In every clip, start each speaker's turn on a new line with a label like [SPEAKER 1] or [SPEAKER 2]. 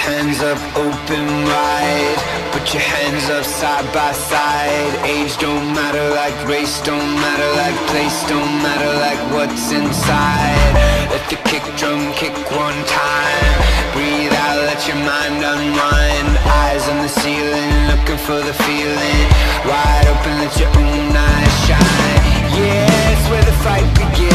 [SPEAKER 1] hands up open wide. Put your hands up side by side. Age don't matter like race Don't matter like place Don't matter like what's inside. Let the kick drum kick one time. Breathe out, let your mind unwind. Eyes on the ceiling Looking for the feeling. Wide open, let your own eyes shine. Yeah, it's where the fight begins.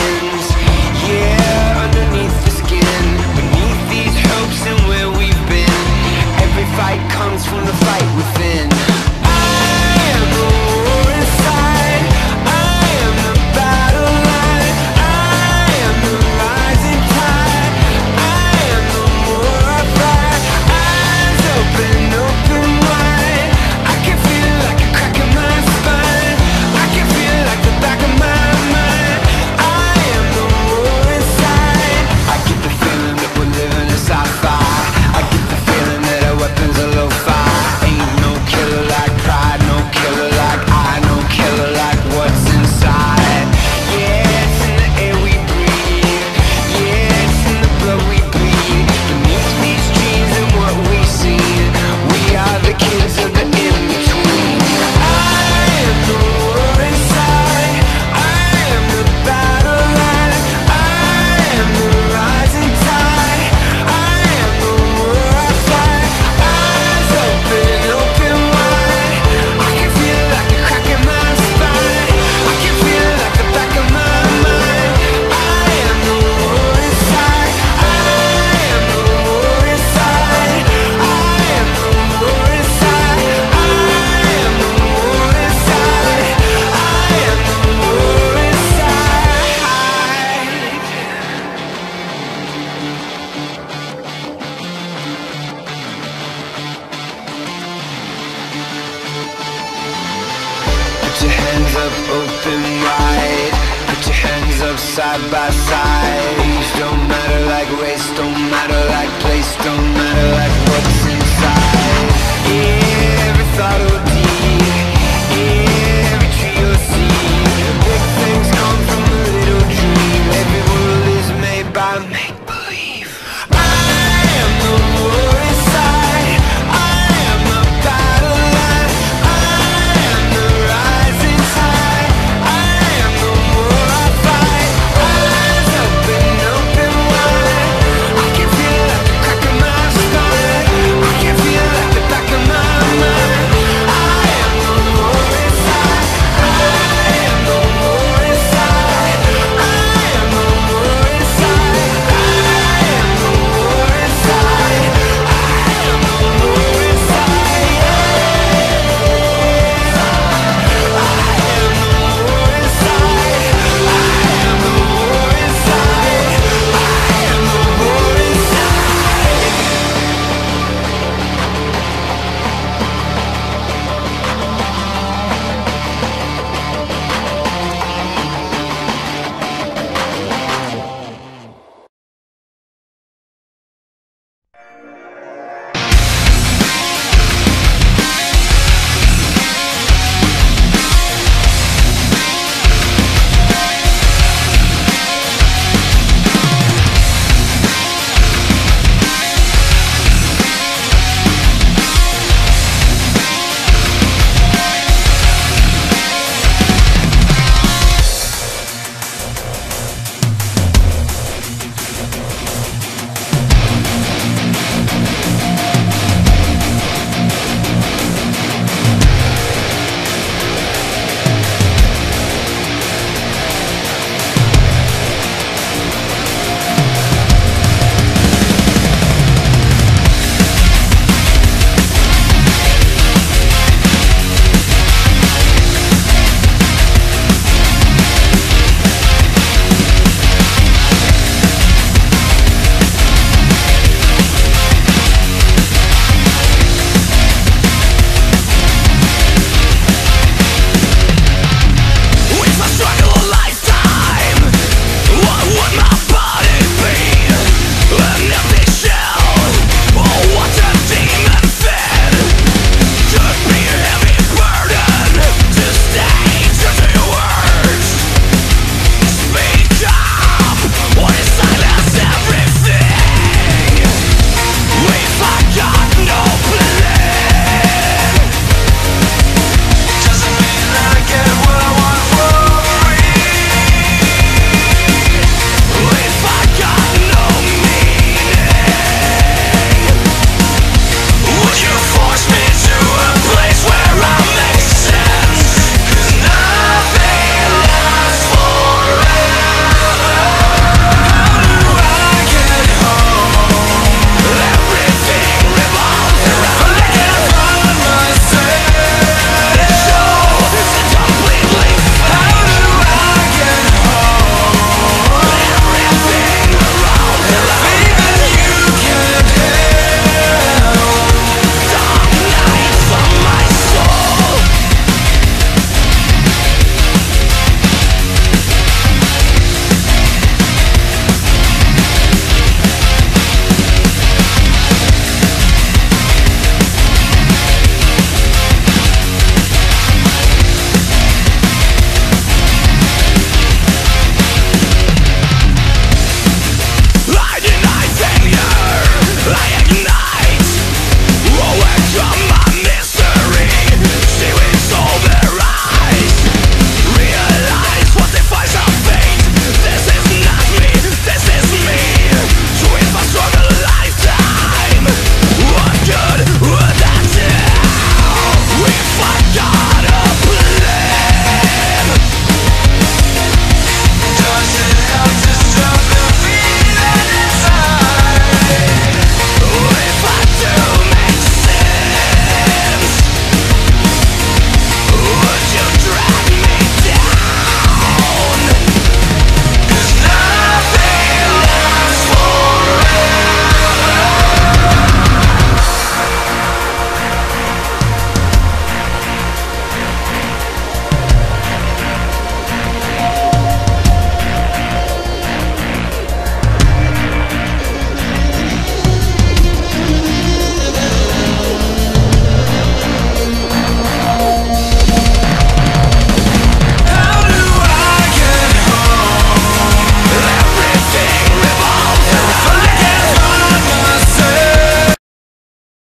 [SPEAKER 1] live side by side. These don't matter like